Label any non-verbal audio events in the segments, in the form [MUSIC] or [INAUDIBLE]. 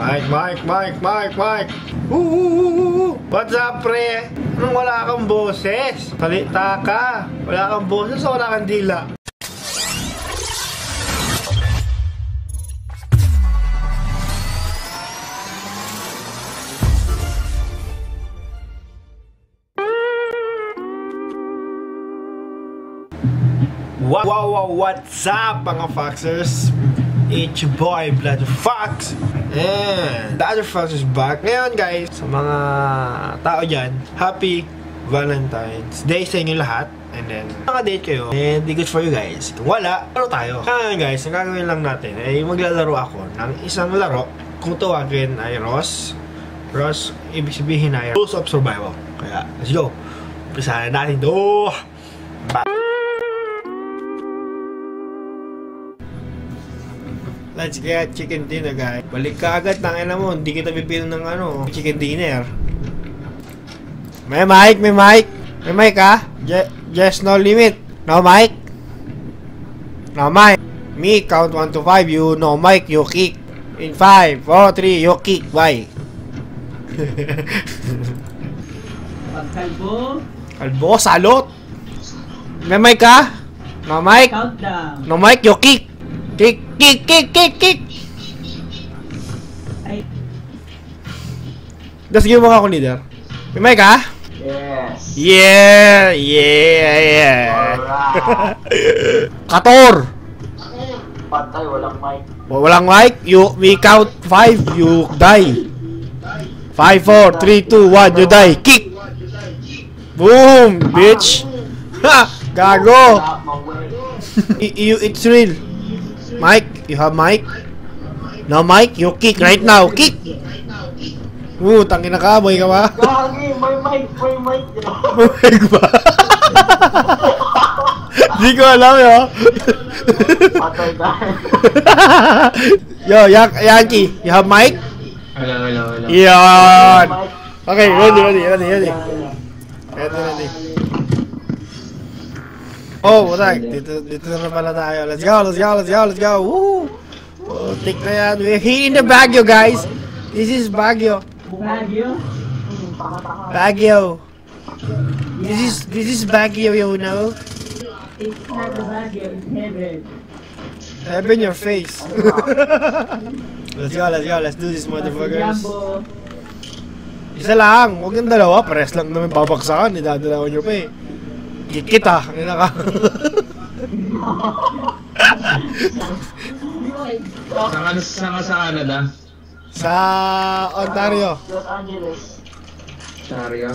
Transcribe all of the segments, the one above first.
Mike, Mike, Mike, Mike, Mike. Woo! What's up, pre? Anong wala kang boses? Salita ka. Wala kang boses o wala kang dila? Wow, wow, wow, what's up mga Foxers? It's your boy, Blood Fox. And Blood Fox is back. Ngayon guys, sa mga tao dyan, happy Valentine's Day sa inyo lahat. And then, naka-date kayo. And good for you guys. Kung wala, ano tayo? Kaya guys, ang gagawin lang natin ay maglalaro ako ng isang laro. Kung tawagin ay Ross. Ross, ibig sabihin ay Rules of Survival. Kaya, let's go. Umpisahan natin to. Bye. Let's get chicken dinner, guys. Balik ka agad, tangin mo. Hindi kita pipil ng ano, chicken dinner. May mic, may mic. May mic, ha? Je just no limit. No mic. No mic. Me, count 1 to 5. You no mic, you kick. In 5, 4, 3, you kick. Bye. Pagkalbo, Kalbo, salot. May mic, ha? No mic. countdown. No mic, you kick. Kick, kick, kick, kick, kick. Ay, Just give mo ako leader. May mic, ha? Yes. Yeah, yeah, yeah. Alright. Kator. Patay, walang mic. Walang mic. You, we count 5, you die. 5, 4, 3, 2, 1, you die. Kick. Boom, bitch. [LAUGHS] Ha, gago. [LAUGHS] You, it's real. Mike, you have mic? No mic, you kick right now. Kick. Oo, tangina ka, boy ka ba? Gagi, may mic, may mic. Mic ba? Di ko alam, yo. Patay tayo. Yo, Yan Yankee, you have mic? Hello, hello, hello. Yan. Okay, ready, ready, ready, ready. Ready, ready. Oh, right. Dito, dito na pala tayo. Let's go, let's go, let's go, let's go. Woo! Oh, tik na yan. We're here in the Baguio, guys. This is Baguio. Baguio. Baguio. This is, this is Baguio, you know? It's not the Baguio, it's heaven. Heaven your face. [LAUGHS] let's go, let's go. Let's do this, motherfuckers. Isa lang, huwag yung dalawa, pares lang naman babagsakan, idadalawan nyo pa eh. Kikit ah, ina ka. Saan ka, saan ka sa Canada? Sa Ontario. Los Angeles. Ontario.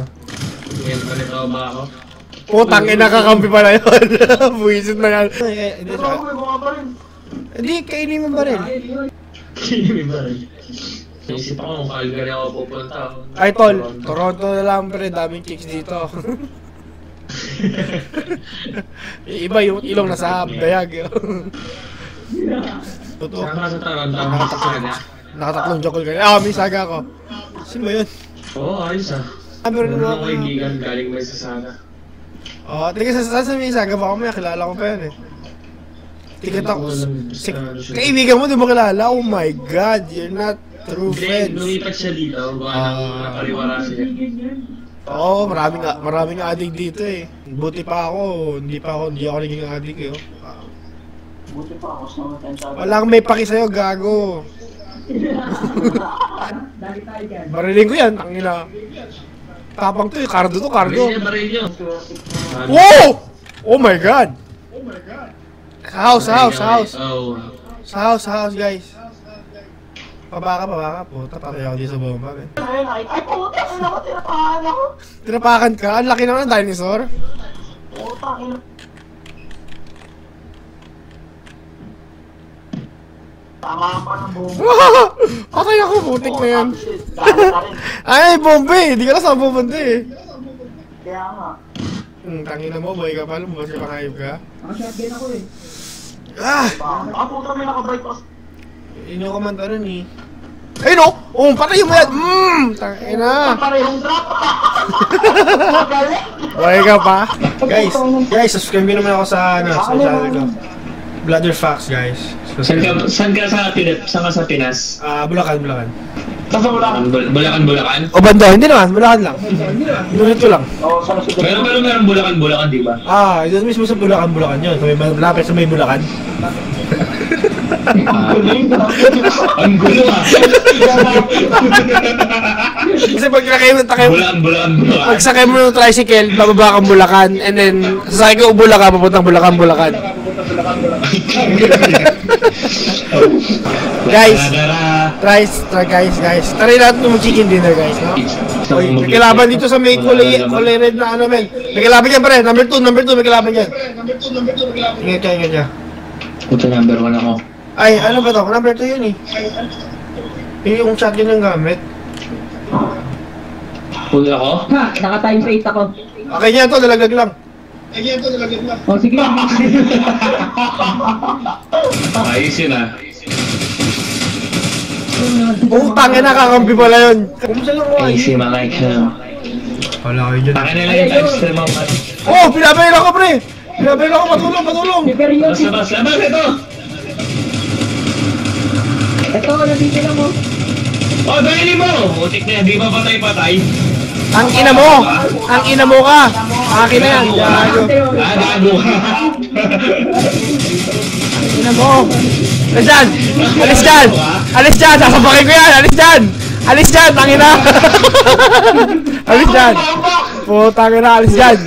Ngayon ba nito ba ako? Putang ina kakampi pala yun. [LAUGHS] Buwisit na yan. Eh, Hindi, pa rin. hindi, kainin mo ba rin? Kimi ba rin? Naisip ako kung Calgary ako pupunta. Ay tol, Toronto na lang pre, daming chicks dito. [LAUGHS] Iba yung ilong nasa dayag. [LAUGHS] Totoo. Saan ka sa Toronto? Nakatatlong, nakatatlong joke ka. Ah, may saga ako. Sino ba yun? Oo, ayos ah. Ah, Meron naman akong kaibigan galing ba sa Saga? Oh, tingin sa saan sa may saga baka may kilala ko pa yun eh. Tikat ako. Si, kaibigan mo, di mo kilala? Oh my god, you're not true Hindi, friends. lumipat siya dito. Gawa ng Ah. napariwara siya. Oo, oh, maraming, maraming addict dito eh. Buti pa ako, hindi pa ako, hindi ako naging addict eh. oh. Buti pa ako sa mga tensya. Walang may paki sa'yo, gago. Mariling ko yan, tangina. Tapang to eh, cardo to, cardo. Baril niya, baril niya. Wow! Oh my god! Sa house, sa house, sa house. Oh. Sa house, sa house, guys. Pabaka, pabaka. Puta, patay ako dito sa bomba. eh. Ayun, ay, ay, puta, ano ko, tinapahan ako. Tinapakan ka? Ang laki naman ng dinosaur. Puta, ina. Tama pa ng buong. [LAUGHS] patay ako, putik na yan. [LAUGHS] Ay, bomba eh. Di ka na saan pupunta eh. Kaya nga. Hmm, tangina mo, boy ka pala. Bukas ka pakayip ka. Nakashotgun ako eh. Ah! Ah, puta, may nakabike pa. Ino ko man tanong eh. Ayun o! Oh, patay mo yan! Mmm! Tangina! Parehong drop. Magaling. [LAUGHS] Buhay ka pa? Guys, guys, subscribe naman ako sa, ano, sa channel ko. Bladder Facts, guys. Saan ka, saan ka sa Pinas? Saan ka sa Pinas? Ah, Bulacan, Bulacan. Saan sa wala? Bul- Bulacan, Bulacan? O bando, hindi naman, Bulacan lang. Dito lang. Oo, sa Meron meron meron Bulacan, Bulacan, di ba? Ah, doon mismo sa Bulacan, Bulacan yun. Sa may, malapit sa may Bulacan. Ang gulo ah. Kasi pag nakay mo, takay mo, Bulacan, Bulacan, Bulacan. pag sakay mo ng tricycle, bababa kang Bulacan, and then sasakay ka Bulacan, papuntang Bulacan, Bulacan. [LAUGHS] Guys. Dara, Try, try guys, guys. Try natin itong chicken dinner, guys. No? Oy, may kalaban dito sa may kulay, kulay red na ano, men. May kalaban yan, pre. Number 2, number 2, may kalaban yan. Ingat ka, ingat ka. Puta number one ako. Ay, ano ba to? Number 2 yun eh. Yung shotgun yung gamit. Huli ako? Ha, naka-times 8 ako. Okay niya to, dalagag lang. O, sige. Ayos yun ah. Oh, tangin na, kakampi pala yun. Kumusta lang ko Easy mga ikaw. Wala kayo dyan. Pakin na lang yung times three mo. man. Oh, pinabayar ako, pre! Pinabayar ako, patulong, patulong! Basta basta labas ito! Ito, nandito lang mo. Oh, dahil mo! Utik na yan, di ba patay-patay? Ang ina mo! Ang ina mo ka! Akin na yan, gago. Ah, gago ka. Ina mo! Alis dyan! Alis dyan! Alis dyan! Sasapakin ko yan! Alis dyan! Alis dyan! Tangina! [LAUGHS] Alis dyan! Putang ina, alis dyan!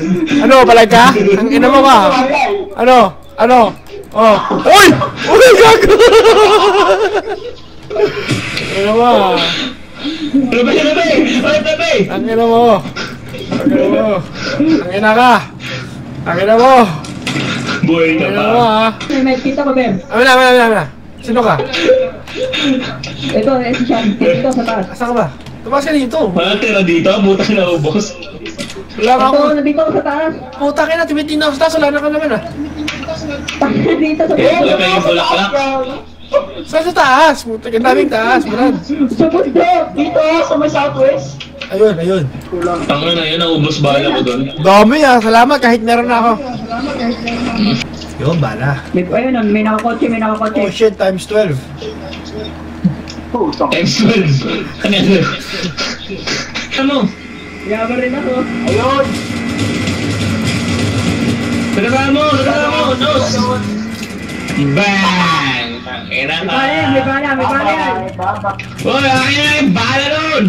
Ano, palag ka? Ang ina mo ka! Ano? Ano? Oh! Uy! Uy, gago! Ano ba? Tabi, tabi! Ay, tabi! Ang ina mo! Ang ina mo! Ang ina ka! Ang ina mo! Buhay ka pa. May med kita ko, Bem. Amin na, amin na, amin na! Sino ka? Ito, ito siya. Dito sa taas. Asa ka ba? Tumas ka dito! Wala tira dito, buta na ubos. Wala ka Ito, ako! nandito ako sa taas. Puta ka na, tumitin na ako sa taas, wala na ka naman ah! Dito sa taas. wala tayong bulaklak. Saan sa taas? Puta, ang daming taas, Brad! Sa bundok. Dito, sa may southwest. Ayun, ayun. Tangin na yun, naubos bala ko doon. Dami ah, salamat kahit meron na ako. Yun, bala. May, ayun, may nakakotse, may Oh nakakotse. shit, times 12. Puta. Times 12. Ano yan? Ano? Yaman rin ako. Ayun. Tagara mo, tagara mo, nos! Bang! Tangina May ka. bala may bala, may bala yan. Ay, baba. Uy, akin na yung bala doon!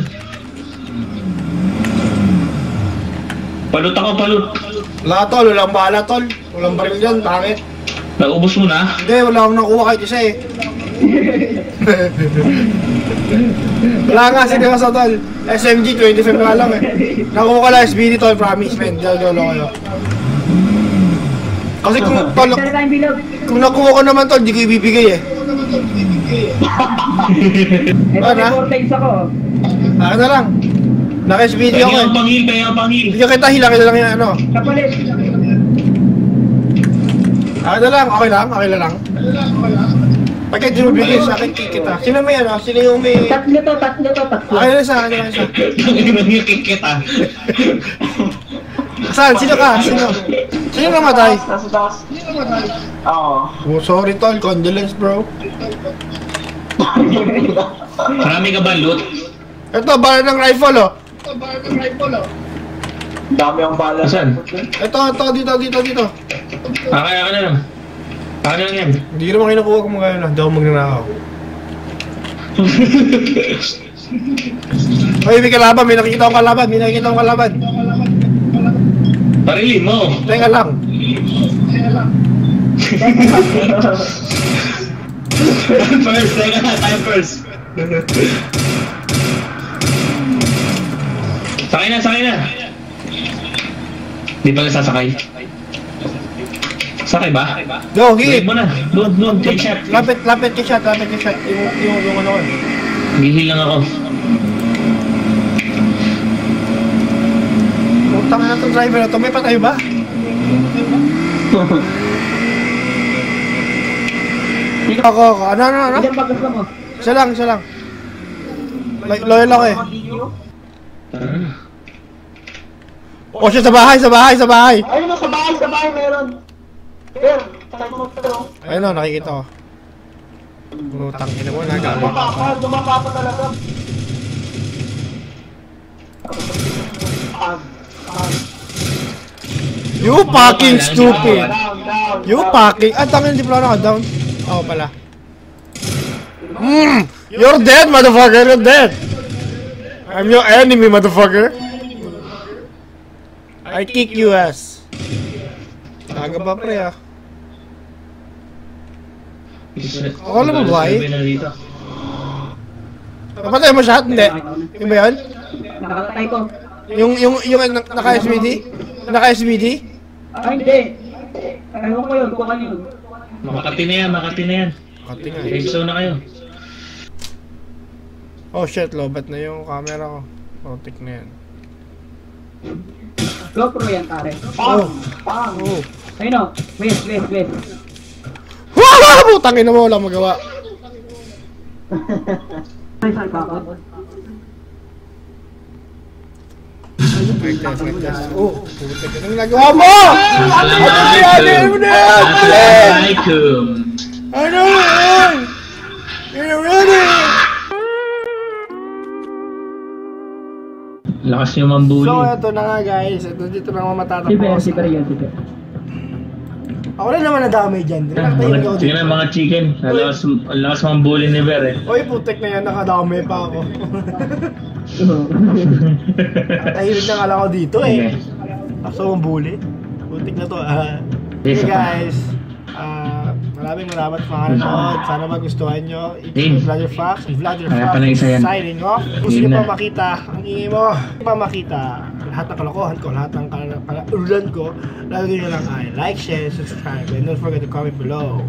Palut ako, palut. Wala tol, walang bala tol. Walang baril dyan, bakit? Naubos mo na? Hindi, wala akong nakuha kahit isa eh. wala nga, seryoso tol. SMG, 25 nga lang eh. Nakuha ko lang SBD tol, promise man. Jolo kayo. Kasi kung, bilog. kung nakuha ko naman tol, di ko ibibigay eh. Ito, Ano? may four times ako. Akin na lang. Naka-SBD ako Kaya eh. ang pangil, kaya ang pangil. Bigyan kita, hila kita lang yung ano. Kapalit. Akin na lang, okay lang, okay lang. Pagka di mo bigay sa akin, kick kita. Sino may ano? Sino yung may... Tatlo to, tatlo to, tatlo. Akin na sa akin, akin na sa akin. Tangin na yung kikit ah. Saan? Sino ka? Sino? Sino namatay? Nasa taas. Oo. Oh, sorry tol, condolence bro. Marami ka ba loot? Ito, bala ng rifle oh. Dami ang bala. Asan? Ito, ito, dito, dito, dito. Akin, akin na lang. Akin na lang yan. Hindi ko naman kinukuha kung yun ah. Hindi ako magnanakaw. [LAUGHS] Hoy, may kalaban, may nakikita akong kalaban, may nakikita akong kalaban. Parilin mo. Teka lang. first, teka time first. Sakay na, sakay na. Di pa nasasakay. Sakay ba? Go, hit! mo na. Doon, doon, take shot. Lapit, lapit kay shot, lapit kay shot. Yung, yung, yung ano ko. Gihil lang ako. driver na to, may patay ba? ako, ako. Ano, ano, ano? Isa lang, isa lang. Like, loyal ako eh. O oh, siya sa bahay, sa bahay, sa bahay! Ayun na, sa bahay, sa bahay meron! Sir, tayo mo Ayun na, nakikita ko. Lutang ina mo, nagalit. Dumapa pa, dumapa pa talaga. Ah, ah. You fucking stupid! Down, down. You down. fucking... Ah, tangin, hindi pala naka-down. Oo pala. Mm, you're dead, motherfucker! You're dead! I'm your enemy, motherfucker! I kick you ass. Taga pa pre ah. Ako lang na dito. Napatay mo siya? Hindi. Yung ba yun? Nakakatay ko. Yung, yung, yung nak- naka-SBD? Naka-SBD? Ah, hindi. Ewan ko yun, kung ano yun. Makati na yan, makati na yan. Kati nga. Safe zone na kayo. Oh shit, lobat na yung camera ko. Rotik na yan. GoPro yan, pare. Oh. Pam! Oh. Ayun o. Wait, wait, wait. Wala! Putangin na mo, wala magawa. [LAUGHS] Ay, saan pa ako? Mic test, mic test. Oh, putik. Anong nagawa mo? Assalamualaikum. Ano yan? Assalamualaikum. Ano yan? You're ready! Lakas niyo mambuli. So, eto na nga guys. Ito dito na nga Si Ber, matatapos. si Ber yan, si Ber. Ako rin naman nadamay dyan. Ah, Nakatahimik ako mga, dito. mga chicken. Ang lakas, ang lakas mambuli ni Ber eh. Oy, putik na yan. Nakadamay pa ako. Tahimik na nga lang ako dito eh. Kaso ang bully. Putik na to. Okay okay. guys. Ah, maraming sa mga nanonood. Sana magustuhan nyo. Ito Vlogger Fox. Kaya Fox signing off. Gusto nyo pa makita ang ingay mo. Pa makita lahat ng kalokohan ko, lahat ng kal- kalaulan ko. Lagi nyo lang ay like, share, subscribe, and don't forget to comment below.